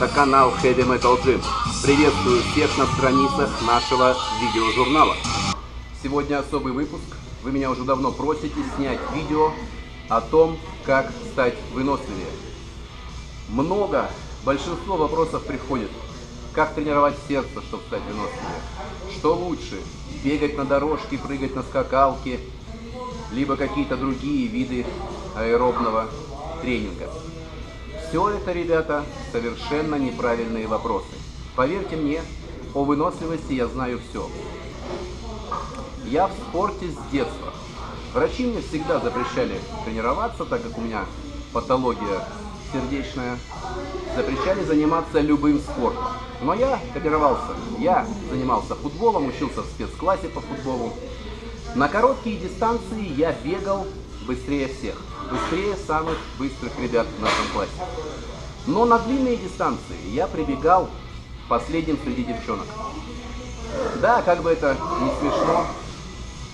Это канал Heavy Metal Gym. Приветствую всех на страницах нашего видеожурнала. Сегодня особый выпуск. Вы меня уже давно просите снять видео о том, как стать выносливее. Много, большинство вопросов приходит. Как тренировать сердце, чтобы стать выносливее? Что лучше? Бегать на дорожке, прыгать на скакалке, либо какие-то другие виды аэробного тренинга. Все это, ребята, совершенно неправильные вопросы. Поверьте мне, о выносливости я знаю все. Я в спорте с детства. Врачи мне всегда запрещали тренироваться, так как у меня патология сердечная. Запрещали заниматься любым спортом. Но я тренировался. Я занимался футболом, учился в спецклассе по футболу. На короткие дистанции я бегал быстрее всех быстрее самых быстрых ребят в нашем классе. Но на длинные дистанции я прибегал последним среди девчонок. Да, как бы это не смешно,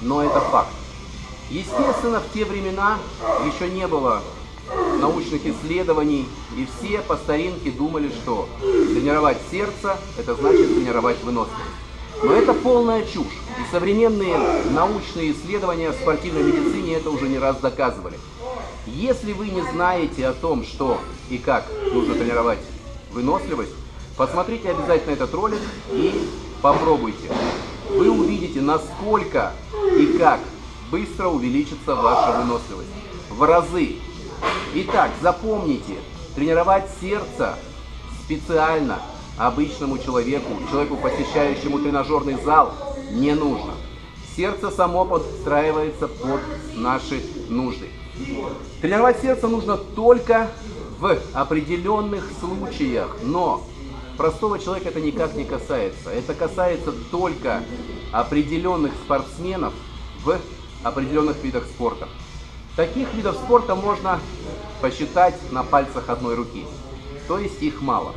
но это факт. Естественно, в те времена еще не было научных исследований, и все по старинке думали, что тренировать сердце – это значит тренировать выносливость. Но это полная чушь. И современные научные исследования в спортивной медицине это уже не раз доказывали. Если вы не знаете о том, что и как нужно тренировать выносливость, посмотрите обязательно этот ролик и попробуйте. Вы увидите, насколько и как быстро увеличится ваша выносливость. В разы. Итак, запомните, тренировать сердце специально обычному человеку, человеку, посещающему тренажерный зал, не нужно. Сердце само подстраивается под наши нужды. Тренировать сердце нужно только в определенных случаях, но простого человека это никак не касается. Это касается только определенных спортсменов в определенных видах спорта. Таких видов спорта можно посчитать на пальцах одной руки, то есть их мало.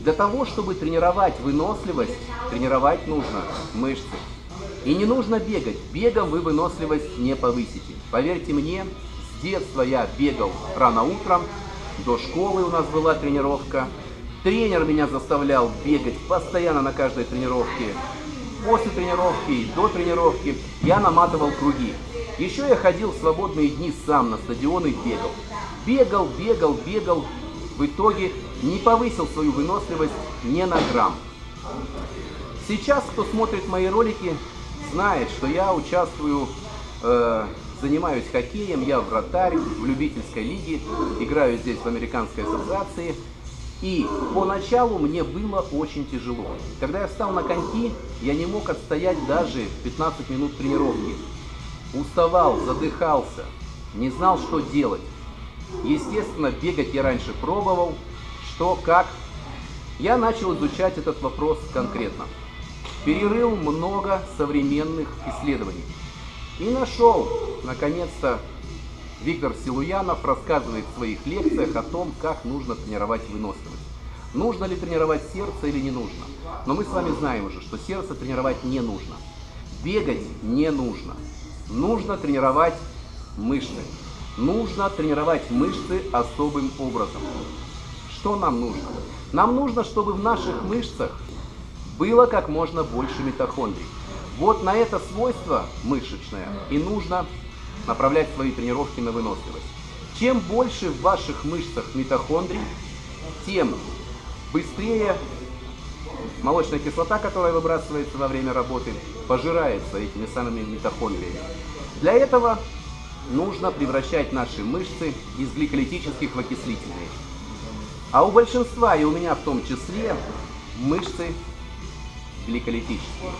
Для того, чтобы тренировать выносливость, тренировать нужно мышцы. И не нужно бегать. Бегом вы выносливость не повысите. Поверьте мне, детства я бегал рано утром, до школы у нас была тренировка. Тренер меня заставлял бегать постоянно на каждой тренировке. После тренировки и до тренировки я наматывал круги. Еще я ходил в свободные дни сам на стадион и бегал. Бегал, бегал, бегал. В итоге не повысил свою выносливость ни на грамм. Сейчас, кто смотрит мои ролики, знает, что я участвую э, занимаюсь хоккеем, я вратарь в любительской лиге, играю здесь в американской ассоциации. И поначалу мне было очень тяжело. Когда я встал на коньки, я не мог отстоять даже 15 минут тренировки. Уставал, задыхался, не знал, что делать. Естественно, бегать я раньше пробовал, что, как. Я начал изучать этот вопрос конкретно. Перерыл много современных исследований. И нашел, наконец-то, Виктор Силуянов рассказывает в своих лекциях о том, как нужно тренировать выносливость. Нужно ли тренировать сердце или не нужно? Но мы с вами знаем уже, что сердце тренировать не нужно. Бегать не нужно. Нужно тренировать мышцы. Нужно тренировать мышцы особым образом. Что нам нужно? Нам нужно, чтобы в наших мышцах было как можно больше митохондрий. Вот на это свойство мышечное и нужно направлять свои тренировки на выносливость. Чем больше в ваших мышцах митохондрий, тем быстрее молочная кислота, которая выбрасывается во время работы, пожирается этими самыми митохондриями. Для этого нужно превращать наши мышцы из гликолитических в окислительные. А у большинства, и у меня в том числе, мышцы гликолитические.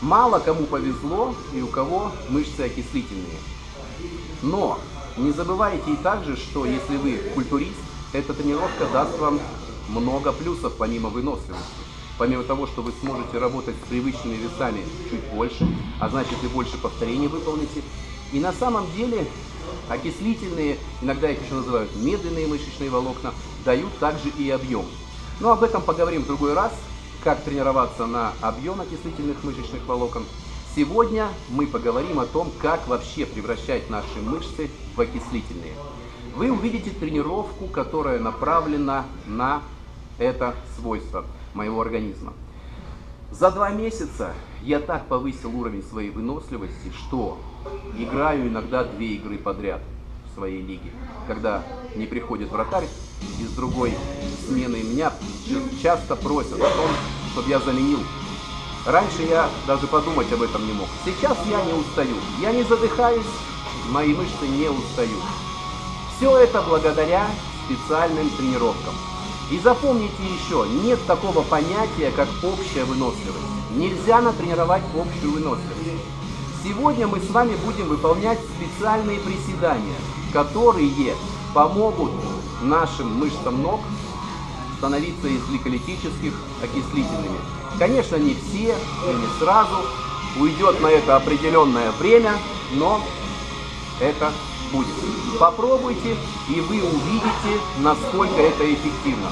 Мало кому повезло и у кого мышцы окислительные. Но не забывайте и также, что если вы культурист, эта тренировка даст вам много плюсов помимо выносливости. Помимо того, что вы сможете работать с привычными весами чуть больше, а значит и больше повторений выполните. И на самом деле окислительные, иногда их еще называют медленные мышечные волокна, дают также и объем. Но об этом поговорим в другой раз как тренироваться на объем окислительных мышечных волокон. Сегодня мы поговорим о том, как вообще превращать наши мышцы в окислительные. Вы увидите тренировку, которая направлена на это свойство моего организма. За два месяца я так повысил уровень своей выносливости, что играю иногда две игры подряд в своей лиге. Когда не приходит вратарь из другой смены, меня часто просят о том, чтобы я заменил Раньше я даже подумать об этом не мог. Сейчас я не устаю. Я не задыхаюсь, мои мышцы не устают. Все это благодаря специальным тренировкам. И запомните еще, нет такого понятия, как общая выносливость. Нельзя натренировать общую выносливость. Сегодня мы с вами будем выполнять специальные приседания, которые помогут нашим мышцам ног становиться из гликолитических окислительными. Конечно, не все и не сразу. Уйдет на это определенное время, но это будет. Попробуйте, и вы увидите, насколько это эффективно.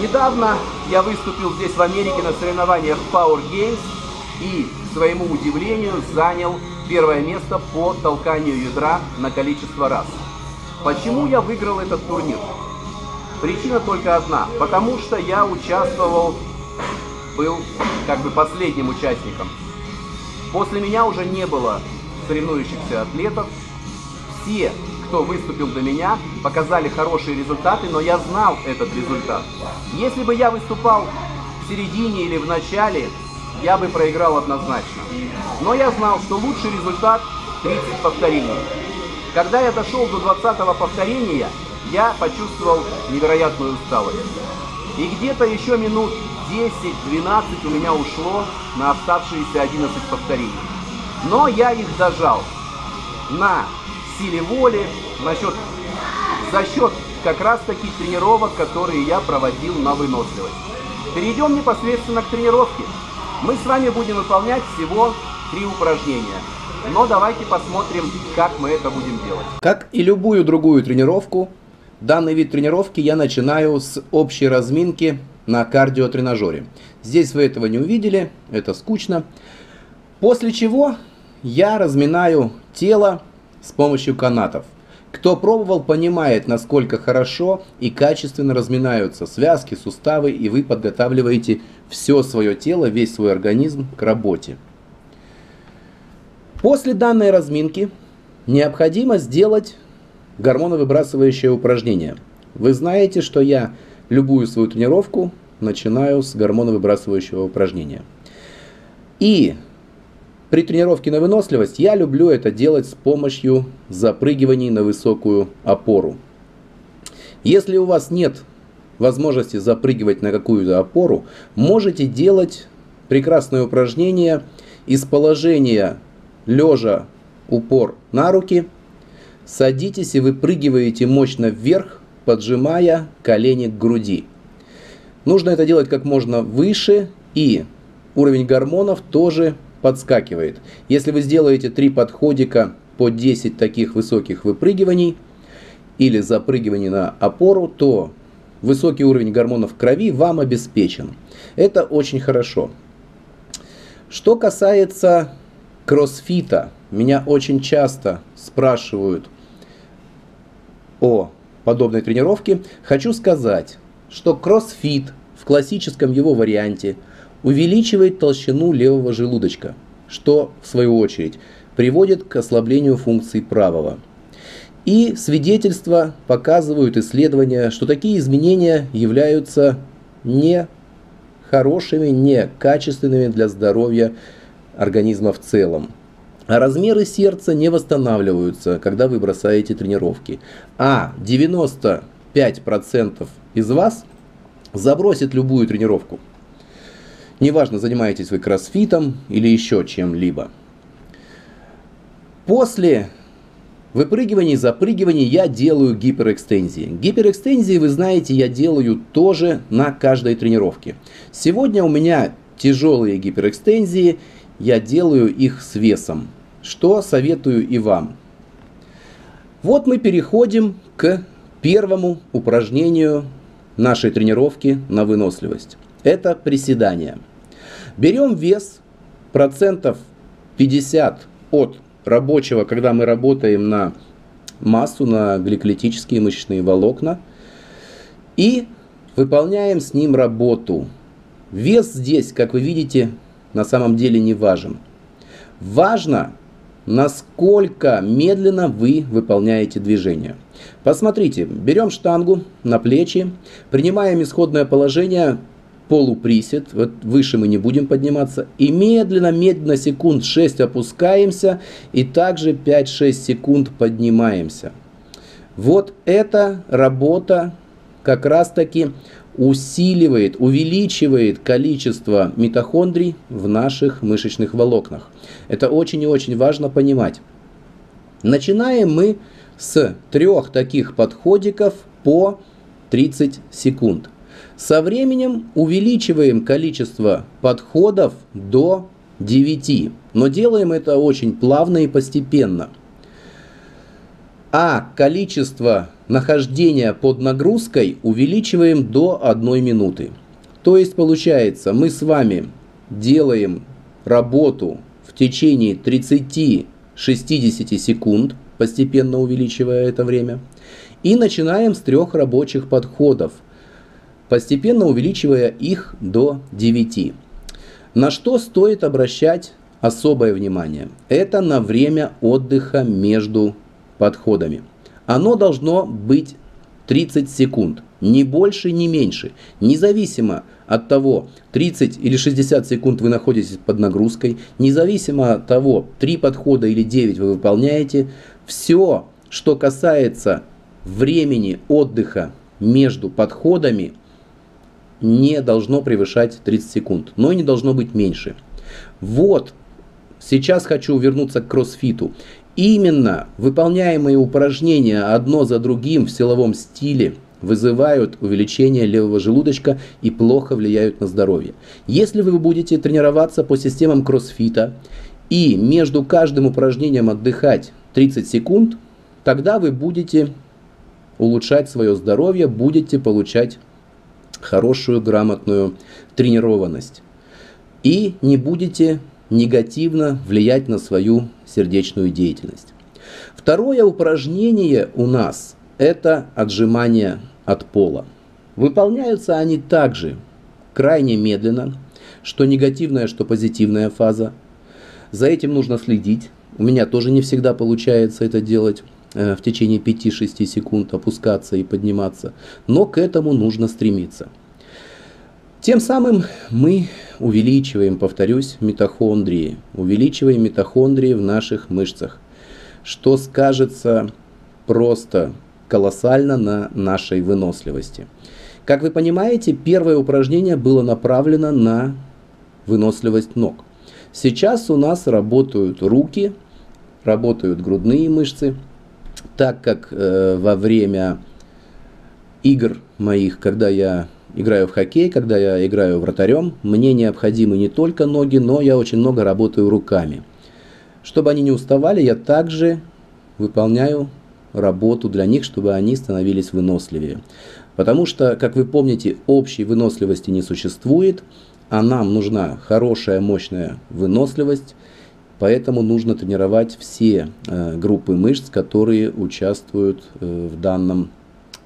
Недавно я выступил здесь в Америке на соревнованиях Power Games и, к своему удивлению, занял первое место по толканию ядра на количество раз. Почему я выиграл этот турнир? Причина только одна, потому что я участвовал, был как бы последним участником. После меня уже не было соревнующихся атлетов. Все, кто выступил до меня, показали хорошие результаты, но я знал этот результат. Если бы я выступал в середине или в начале, я бы проиграл однозначно. Но я знал, что лучший результат 30 повторений. Когда я дошел до 20 повторения, я почувствовал невероятную усталость. И где-то еще минут 10-12 у меня ушло на оставшиеся 11 повторений. Но я их дожал на силе воли, на счет, за счет как раз таки тренировок, которые я проводил на выносливость. Перейдем непосредственно к тренировке. Мы с вами будем выполнять всего три упражнения. Но давайте посмотрим, как мы это будем делать. Как и любую другую тренировку, Данный вид тренировки я начинаю с общей разминки на кардиотренажере. Здесь вы этого не увидели, это скучно. После чего я разминаю тело с помощью канатов. Кто пробовал, понимает, насколько хорошо и качественно разминаются связки, суставы, и вы подготавливаете все свое тело, весь свой организм к работе. После данной разминки необходимо сделать Гормоновыбрасывающее упражнение. Вы знаете, что я любую свою тренировку начинаю с гормоновыбрасывающего упражнения. И при тренировке на выносливость я люблю это делать с помощью запрыгиваний на высокую опору. Если у вас нет возможности запрыгивать на какую-то опору, можете делать прекрасное упражнение из положения лежа упор на руки – Садитесь и выпрыгиваете мощно вверх, поджимая колени к груди. Нужно это делать как можно выше и уровень гормонов тоже подскакивает. Если вы сделаете три подходика по 10 таких высоких выпрыгиваний или запрыгиваний на опору, то высокий уровень гормонов в крови вам обеспечен. Это очень хорошо. Что касается кроссфита, меня очень часто спрашивают, о подобной тренировке, хочу сказать, что кроссфит в классическом его варианте увеличивает толщину левого желудочка, что в свою очередь приводит к ослаблению функций правого. И свидетельства показывают исследования, что такие изменения являются не хорошими, не качественными для здоровья организма в целом. А размеры сердца не восстанавливаются, когда вы бросаете тренировки. А 95% из вас забросит любую тренировку. Неважно, занимаетесь вы кроссфитом или еще чем-либо. После выпрыгиваний, запрыгиваний я делаю гиперэкстензии. Гиперэкстензии, вы знаете, я делаю тоже на каждой тренировке. Сегодня у меня тяжелые гиперэкстензии – я делаю их с весом, что советую и вам. Вот мы переходим к первому упражнению нашей тренировки на выносливость. Это приседание. Берем вес процентов 50 от рабочего, когда мы работаем на массу, на гликолитические мышечные волокна. И выполняем с ним работу. Вес здесь, как вы видите, на самом деле не важен. Важно, насколько медленно вы выполняете движение. Посмотрите, берем штангу на плечи, принимаем исходное положение полуприсед, вот выше мы не будем подниматься, и медленно-медленно секунд 6 опускаемся, и также 5-6 секунд поднимаемся. Вот эта работа как раз таки усиливает, увеличивает количество митохондрий в наших мышечных волокнах. Это очень и очень важно понимать. Начинаем мы с трех таких подходиков по 30 секунд. Со временем увеличиваем количество подходов до 9, но делаем это очень плавно и постепенно. А количество нахождения под нагрузкой увеличиваем до 1 минуты. То есть получается, мы с вами делаем работу в течение 30-60 секунд, постепенно увеличивая это время, и начинаем с трех рабочих подходов – постепенно увеличивая их до 9. На что стоит обращать особое внимание? Это на время отдыха между подходами. Оно должно быть 30 секунд, ни больше, ни меньше, независимо от того, 30 или 60 секунд вы находитесь под нагрузкой, независимо от того, 3 подхода или 9 вы выполняете, все, что касается времени отдыха между подходами – не должно превышать 30 секунд, но и не должно быть меньше. Вот, сейчас хочу вернуться к кроссфиту. Именно выполняемые упражнения одно за другим в силовом стиле вызывают увеличение левого желудочка и плохо влияют на здоровье. Если вы будете тренироваться по системам кроссфита и между каждым упражнением отдыхать 30 секунд, тогда вы будете улучшать свое здоровье, будете получать хорошую, грамотную тренированность. И не будете негативно влиять на свою сердечную деятельность. Второе упражнение у нас – это отжимания от пола. Выполняются они также крайне медленно, что негативная, что позитивная фаза. За этим нужно следить. У меня тоже не всегда получается это делать. Э, в течение 5-6 секунд опускаться и подниматься, но к этому нужно стремиться. Тем самым мы увеличиваем, повторюсь, митохондрии, увеличиваем митохондрии в наших мышцах, что скажется просто колоссально на нашей выносливости. Как вы понимаете, первое упражнение было направлено на выносливость ног. Сейчас у нас работают руки, работают грудные мышцы, так как э, во время игр моих, когда я играю в хоккей, когда я играю вратарем, мне необходимы не только ноги, но я очень много работаю руками. Чтобы они не уставали, я также выполняю работу для них, чтобы они становились выносливее. Потому что, как вы помните, общей выносливости не существует, а нам нужна хорошая, мощная выносливость, Поэтому нужно тренировать все э, группы мышц, которые участвуют э, в данном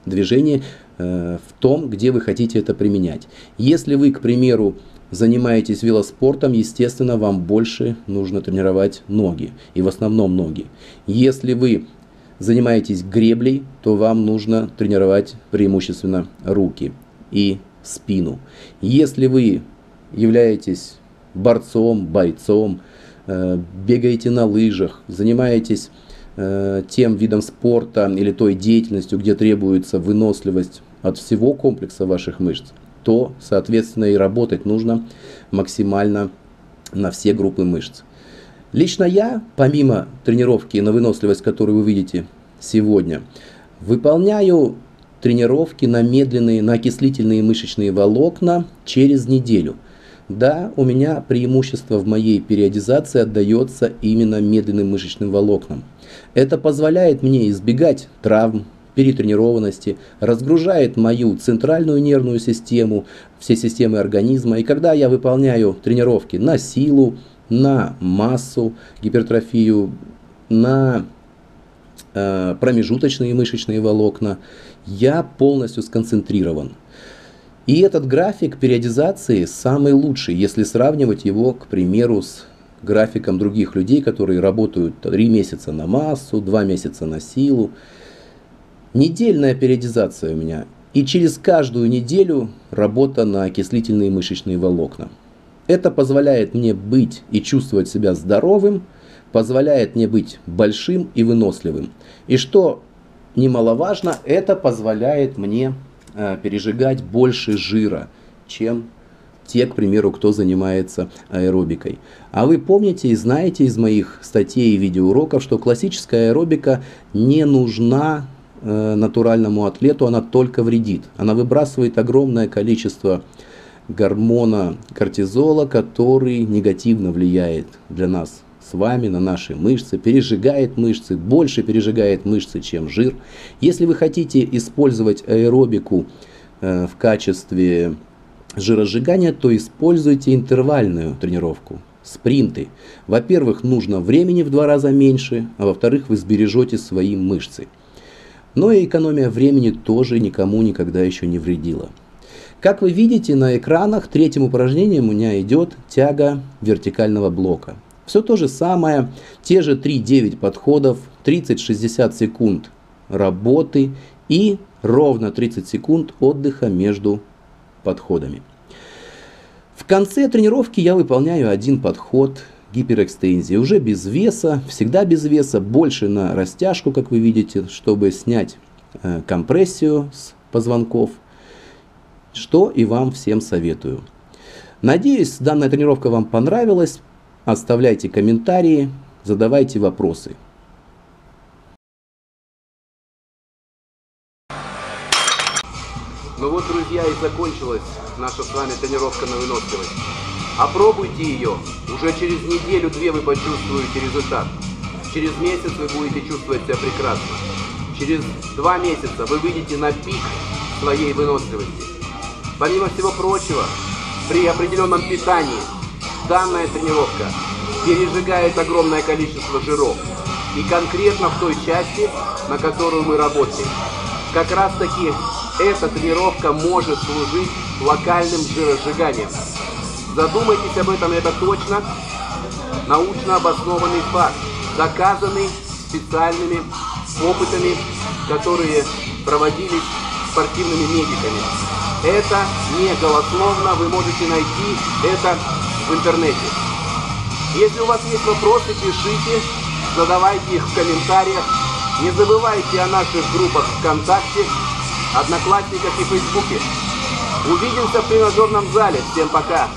движении, в том, где вы хотите это применять. Если вы, к примеру, занимаетесь велоспортом, естественно, вам больше нужно тренировать ноги, и в основном ноги. Если вы занимаетесь греблей, то вам нужно тренировать преимущественно руки и спину. Если вы являетесь борцом, бойцом, Э, бегаете на лыжах, занимаетесь э, тем видом спорта или той деятельностью, где требуется выносливость от всего комплекса ваших мышц, то, соответственно, и работать нужно максимально на все группы мышц. Лично я, помимо тренировки на выносливость, которую вы видите сегодня, выполняю тренировки на медленные, на окислительные мышечные волокна через неделю – да, у меня преимущество в моей периодизации отдается именно медленным мышечным волокнам. Это позволяет мне избегать травм, перетренированности, разгружает мою центральную нервную систему, все системы организма. И когда я выполняю тренировки на силу, на массу, гипертрофию, на э, промежуточные мышечные волокна, я полностью сконцентрирован. И этот график периодизации самый лучший, если сравнивать его, к примеру, с графиком других людей, которые работают 3 месяца на массу, 2 месяца на силу. Недельная периодизация у меня. И через каждую неделю работа на окислительные мышечные волокна. Это позволяет мне быть и чувствовать себя здоровым, позволяет мне быть большим и выносливым. И что немаловажно, это позволяет мне э, пережигать больше жира, чем те, к примеру, кто занимается аэробикой. А вы помните и знаете из моих статей и видеоуроков, что классическая аэробика не нужна натуральному атлету, она только вредит. Она выбрасывает огромное количество гормона кортизола, который негативно влияет для нас с вами на наши мышцы, пережигает мышцы, больше пережигает мышцы, чем жир. Если вы хотите использовать аэробику э, в качестве жиросжигания, то используйте интервальную тренировку, спринты. Во-первых, нужно времени в два раза меньше, а во-вторых, вы сбережете свои мышцы. Но и экономия времени тоже никому никогда еще не вредила. Как вы видите на экранах, третьим упражнением у меня идет тяга вертикального блока. Все то же самое, те же 3-9 подходов, 30-60 секунд работы и ровно 30 секунд отдыха между подходами. В конце тренировки я выполняю один подход гиперэкстензии, уже без веса, всегда без веса, больше на растяжку, как вы видите, чтобы снять э, компрессию с позвонков – что и вам всем советую. Надеюсь, данная тренировка вам понравилась. Оставляйте комментарии, задавайте вопросы. Ну вот, друзья, и закончилась наша с вами тренировка на выносливость. Опробуйте ее. Уже через неделю-две вы почувствуете результат. Через месяц вы будете чувствовать себя прекрасно. Через два месяца вы выйдете на пик своей выносливости. Помимо всего прочего, при определенном питании данная тренировка пережигает огромное количество жиров. И конкретно в той части, на которую мы работаем. Как раз таки эта тренировка может служить локальным жиросжиганием. Задумайтесь об этом, это точно научно обоснованный факт, доказанный специальными опытами, которые проводились спортивными медиками. Это не голословно, вы можете найти это в интернете. Если у вас есть вопросы, пишите, задавайте их в комментариях. Не забывайте о наших группах ВКонтакте, Одноклассниках и Фейсбуке. Увидимся в тренажерном зале. Всем пока!